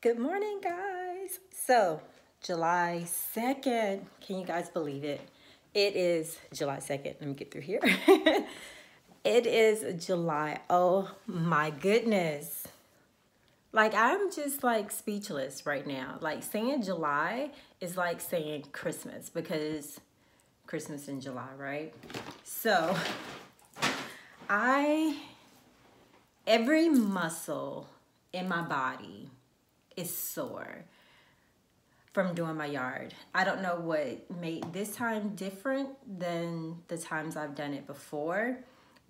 Good morning, guys. So, July 2nd, can you guys believe it? It is July 2nd. Let me get through here. it is July. Oh my goodness. Like, I'm just like speechless right now. Like, saying July is like saying Christmas because Christmas in July, right? So, I, every muscle in my body is sore from doing my yard. I don't know what made this time different than the times I've done it before,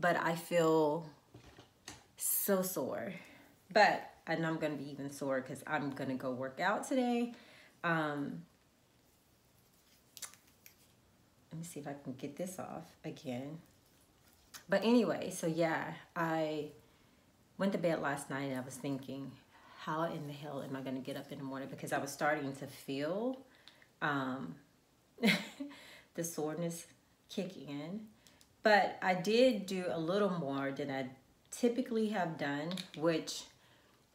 but I feel so sore. But I know I'm gonna be even sore because I'm gonna go work out today. Um, let me see if I can get this off again. But anyway, so yeah, I went to bed last night and I was thinking, how in the hell am I going to get up in the morning? Because I was starting to feel um, the soreness kick in. But I did do a little more than I typically have done, which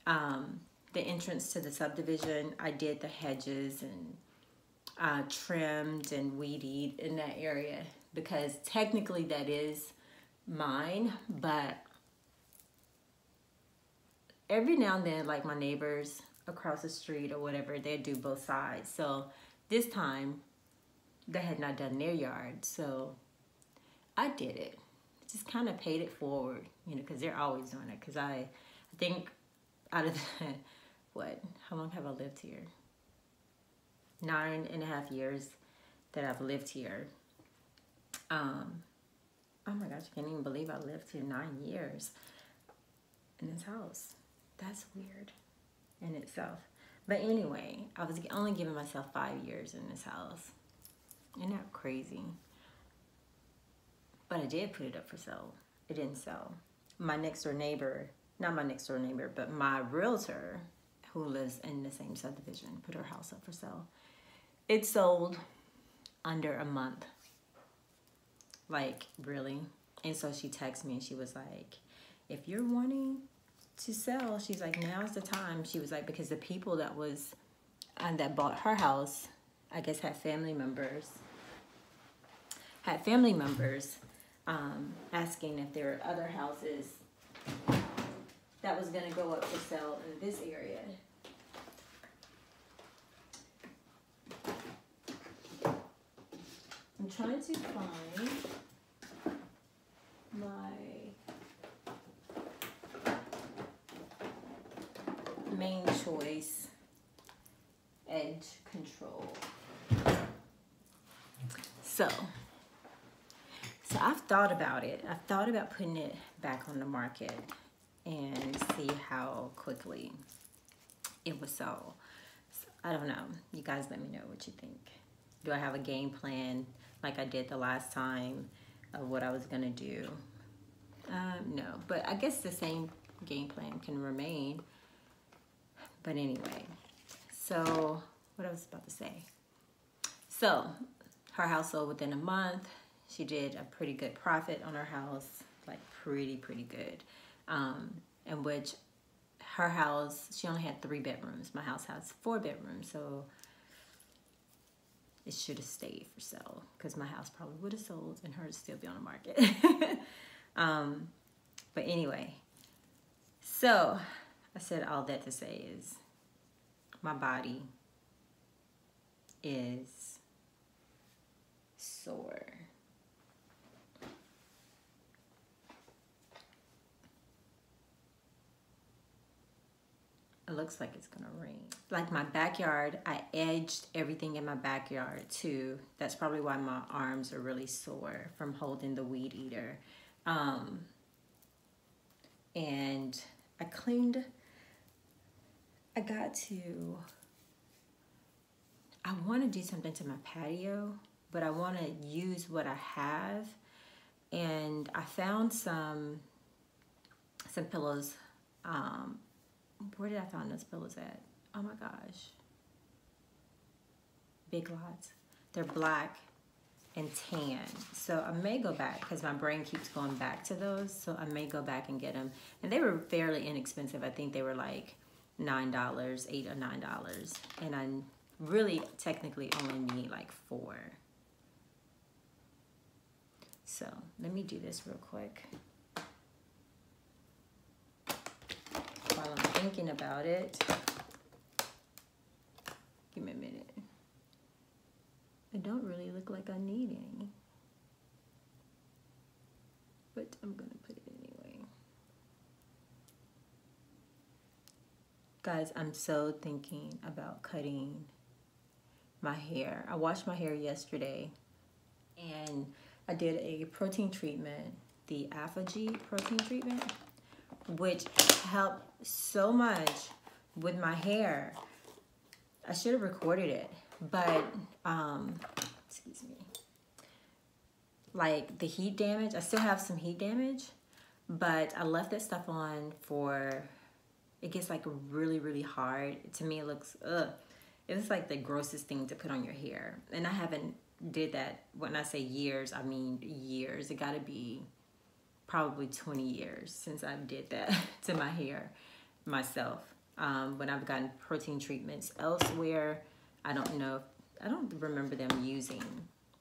um, the entrance to the subdivision, I did the hedges and uh, trimmed and weeded in that area because technically that is mine, but every now and then, like my neighbors across the street or whatever, they do both sides. So this time, they had not done their yard, so I did it. Just kind of paid it forward, you know, because they're always doing it. Because I, I think out of the, what, how long have I lived here? Nine and a half years that I've lived here. Um, oh my gosh, I can't even believe I lived here nine years in this house. That's weird in itself. But anyway, I was only giving myself five years in this house. Isn't that crazy? But I did put it up for sale. It didn't sell. My next door neighbor, not my next door neighbor, but my realtor who lives in the same subdivision put her house up for sale. It sold under a month. Like, really? And so she texted me and she was like, if you're wanting to sell, she's like, now's the time. She was like, because the people that was and that bought her house, I guess had family members, had family members um, asking if there were other houses that was going to go up for sale in this area. I'm trying to find my So, so I've thought about it. I've thought about putting it back on the market and see how quickly it will sell. So, I don't know. You guys let me know what you think. Do I have a game plan like I did the last time of what I was gonna do? Um, no, but I guess the same game plan can remain. But anyway, so what I was about to say. So her house sold within a month. She did a pretty good profit on her house, like pretty, pretty good. Um, in which her house, she only had three bedrooms. My house has four bedrooms, so it should have stayed for sale because my house probably would have sold and hers still be on the market. um, but anyway, so I said all that to say is my body is sore. It looks like it's gonna rain. Like my backyard, I edged everything in my backyard too. That's probably why my arms are really sore from holding the weed eater. Um, and I cleaned, I got to, I want to do something to my patio, but I want to use what I have. And I found some, some pillows. Um, where did I find those pillows at? Oh my gosh. Big Lots. They're black and tan. So I may go back because my brain keeps going back to those. So I may go back and get them. And they were fairly inexpensive. I think they were like nine dollars, eight or nine dollars, and I really technically only need like four. So let me do this real quick. While I'm thinking about it, give me a minute. It don't really look like I need any, but I'm gonna put it anyway. Guys, I'm so thinking about cutting my hair. I washed my hair yesterday and I did a protein treatment, the ApHogee protein treatment, which helped so much with my hair. I should have recorded it, but, um, excuse me, like the heat damage, I still have some heat damage, but I left that stuff on for it gets like really, really hard. To me, it looks, ugh. It was like the grossest thing to put on your hair. And I haven't did that. When I say years, I mean years. It gotta be probably 20 years since I did that to my hair myself. Um, when I've gotten protein treatments elsewhere, I don't know. I don't remember them using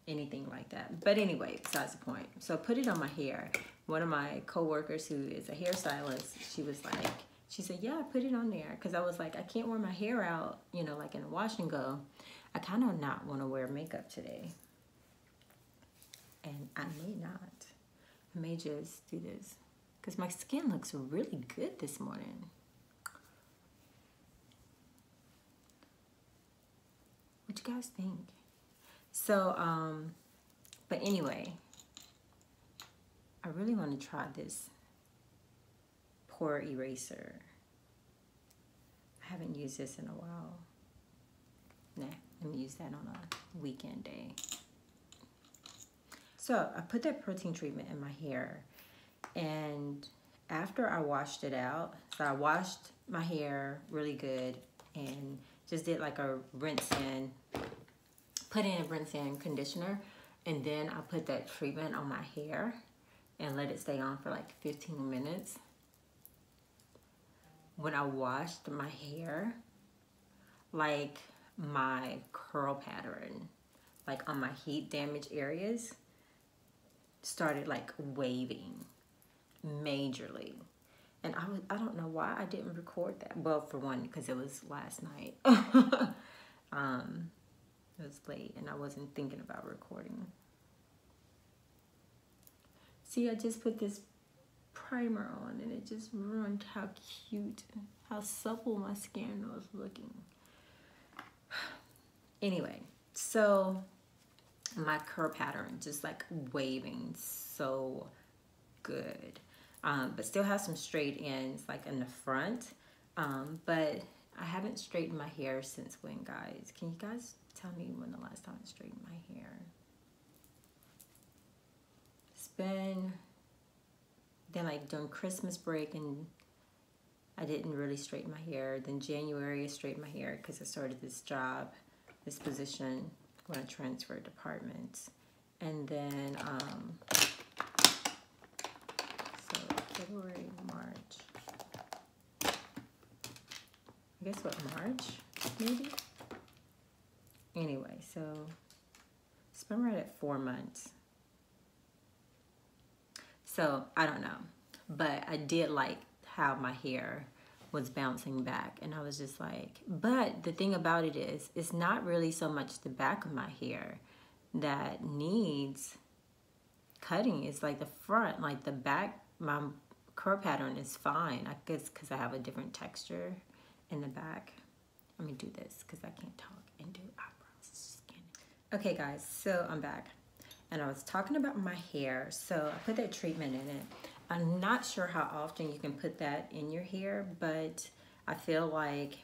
anything like that. But anyway, besides the point. So I put it on my hair. One of my coworkers who is a hairstylist, she was like, she said, yeah, put it on there. Because I was like, I can't wear my hair out, you know, like in a wash and go. I kind of not want to wear makeup today. And I may not. I may just do this. Because my skin looks really good this morning. What you guys think? So, um, but anyway, I really want to try this pore eraser. I haven't used this in a while. Nah, me use that on a weekend day. So I put that protein treatment in my hair and after I washed it out, so I washed my hair really good and just did like a rinse in, put in a rinse in conditioner and then I put that treatment on my hair and let it stay on for like 15 minutes when I washed my hair, like my curl pattern, like on my heat damage areas, started like waving majorly. And I was, I don't know why I didn't record that. Well, for one, because it was last night. um, it was late and I wasn't thinking about recording. See, I just put this primer on and it just ruined how cute, how supple my skin was looking. Anyway, so my curl pattern just like waving so good. Um, but still have some straight ends like in the front. Um, but I haven't straightened my hair since when, guys? Can you guys tell me when the last time I straightened my hair? It's been then like during Christmas break and I didn't really straighten my hair. Then January I straightened my hair because I started this job, this position when I transferred departments. And then, um, so February, March. I guess what, March, maybe? Anyway, so been right at four months. So I don't know. But I did like how my hair was bouncing back. And I was just like, but the thing about it is, it's not really so much the back of my hair that needs cutting. It's like the front, like the back, my curl pattern is fine. I guess because I have a different texture in the back. Let me do this because I can't talk and do eyebrows. Okay guys, so I'm back and I was talking about my hair. So I put that treatment in it. I'm not sure how often you can put that in your hair, but I feel like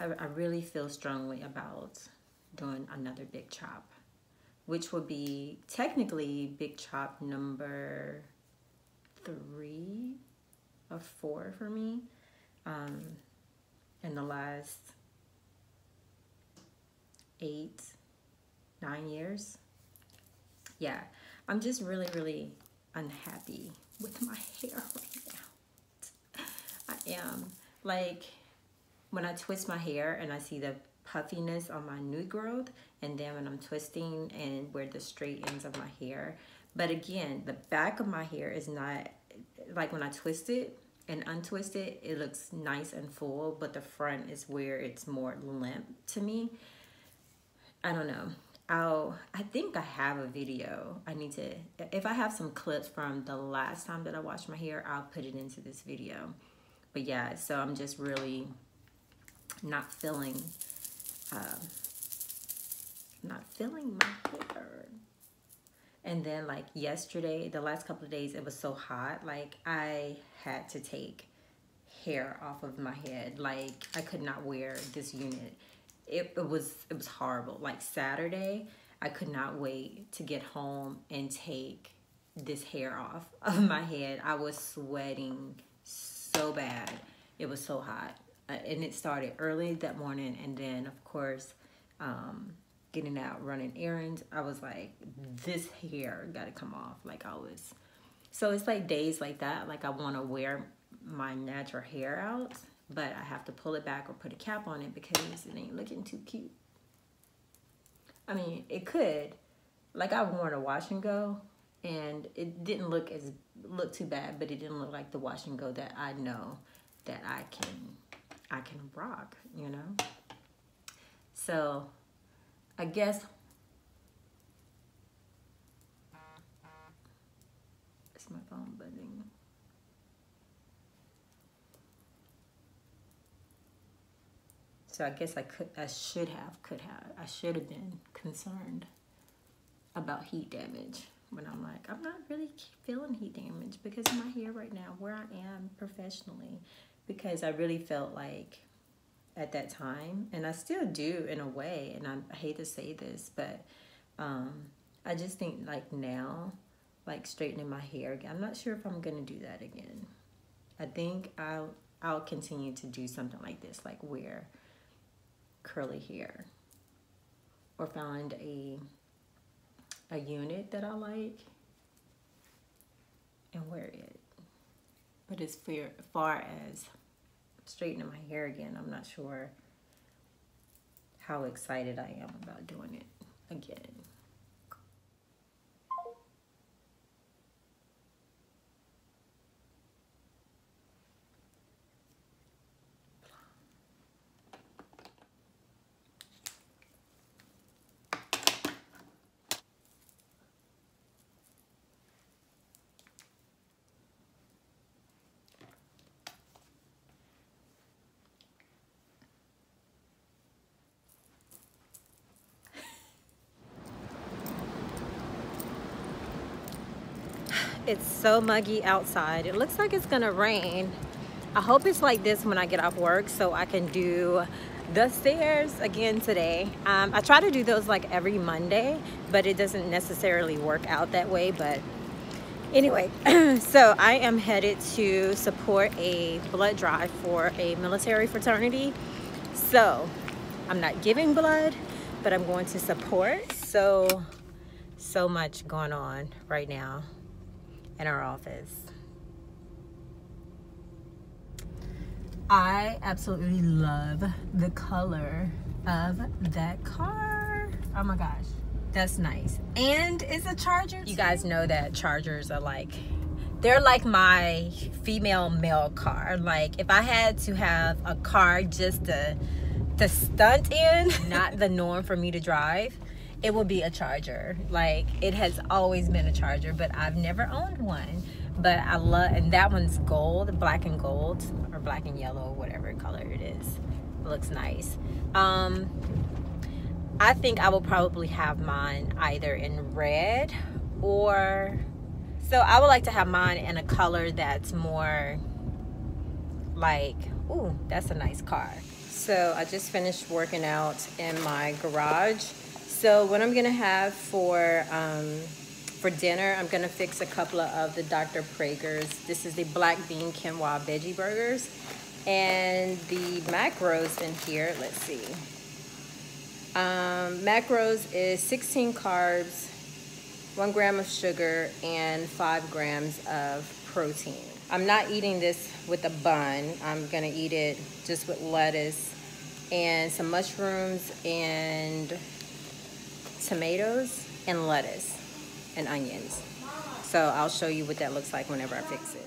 I, I really feel strongly about doing another big chop, which would be technically big chop number three or four for me um, in the last eight nine years. Yeah, I'm just really, really unhappy with my hair right now. I am. Like when I twist my hair and I see the puffiness on my new growth and then when I'm twisting and where the straight ends of my hair. But again, the back of my hair is not, like when I twist it and untwist it, it looks nice and full, but the front is where it's more limp to me. I don't know. I'll, I think I have a video. I need to, if I have some clips from the last time that I washed my hair, I'll put it into this video. But yeah, so I'm just really not feeling, um, not feeling my hair. And then like yesterday, the last couple of days, it was so hot. Like I had to take hair off of my head. Like I could not wear this unit it, it was it was horrible. Like Saturday, I could not wait to get home and take this hair off of my head. I was sweating so bad. It was so hot. Uh, and it started early that morning. And then, of course, um, getting out, running errands, I was like, this hair got to come off. Like, I was. So it's like days like that. Like, I want to wear my natural hair out but I have to pull it back or put a cap on it because it ain't looking too cute. I mean, it could. Like I've worn a wash and go and it didn't look as look too bad, but it didn't look like the wash and go that I know that I can I can rock, you know? So I guess it's my phone buzzing. So I guess I could, I should have, could have, I should have been concerned about heat damage when I'm like, I'm not really feeling heat damage because of my hair right now, where I am professionally, because I really felt like at that time, and I still do in a way, and I hate to say this, but um, I just think like now, like straightening my hair again, I'm not sure if I'm gonna do that again. I think I'll I'll continue to do something like this, like where curly hair or find a a unit that I like and wear it. But as far as straightening my hair again, I'm not sure how excited I am about doing it again. It's so muggy outside. It looks like it's gonna rain. I hope it's like this when I get off work so I can do the stairs again today. Um, I try to do those like every Monday, but it doesn't necessarily work out that way. But anyway, so I am headed to support a blood drive for a military fraternity. So I'm not giving blood, but I'm going to support. So, so much going on right now in our office. I absolutely love the color of that car. Oh my gosh, that's nice. And it's a charger. You guys know that chargers are like, they're like my female male car. Like if I had to have a car just to, to stunt in, not the norm for me to drive, it will be a charger. Like it has always been a charger, but I've never owned one. But I love, and that one's gold, black and gold, or black and yellow, whatever color it is. It looks nice. Um, I think I will probably have mine either in red or, so I would like to have mine in a color that's more like, ooh, that's a nice car. So I just finished working out in my garage so what I'm gonna have for um, for dinner, I'm gonna fix a couple of the Dr. Praeger's. This is the black bean quinoa veggie burgers. And the macros in here, let's see. Um, macros is 16 carbs, one gram of sugar, and five grams of protein. I'm not eating this with a bun. I'm gonna eat it just with lettuce and some mushrooms and tomatoes and lettuce and onions. So I'll show you what that looks like whenever I fix it.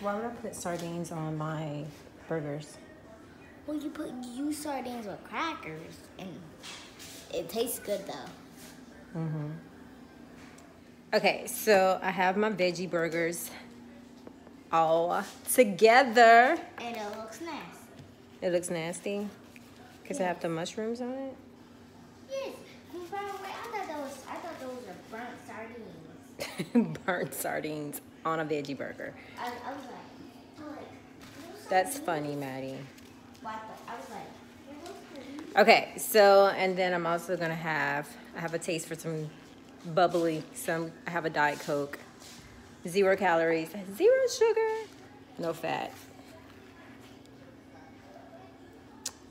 Why would I put sardines on my burgers? Well, you put you sardines with crackers, and it tastes good though. Mm-hmm. Okay, so I have my veggie burgers all together. And it looks nasty. It looks nasty because I have the mushrooms on it. Yes. By the way, I thought those I thought those were burnt sardines. On a veggie burger. I, I was like, was like That's funny, Maddie. Why, but I was like, "Are those sardines?" Okay, so and then I'm also gonna have I have a taste for some bubbly. Some I have a diet coke, zero calories, zero sugar, no fat,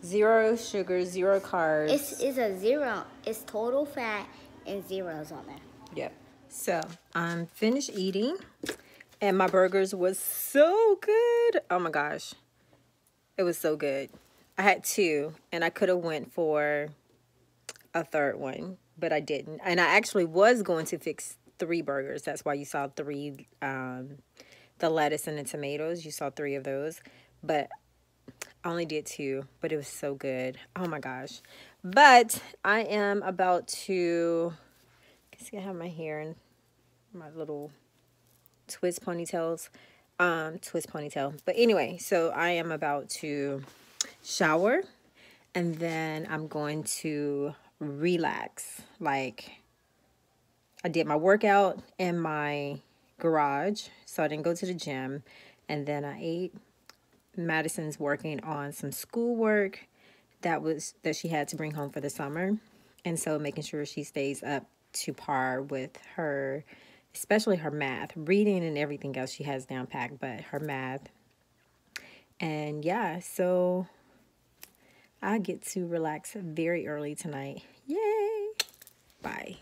zero sugar, zero carbs. It's it's a zero. It's total fat and zeros on there. Yep. So I'm finished eating, and my burgers was so good. Oh my gosh, it was so good. I had two, and I could have went for a third one, but I didn't. And I actually was going to fix three burgers. That's why you saw three, um, the lettuce and the tomatoes. You saw three of those, but I only did two, but it was so good. Oh my gosh. But I am about to, see I have my hair and my little twist ponytails, um, twist ponytail. But anyway, so I am about to shower and then I'm going to relax. Like I did my workout in my garage, so I didn't go to the gym. And then I ate. Madison's working on some schoolwork that was that she had to bring home for the summer. And so making sure she stays up to par with her especially her math, reading and everything else she has down packed, but her math. And yeah, so I get to relax very early tonight. Yay! Bye.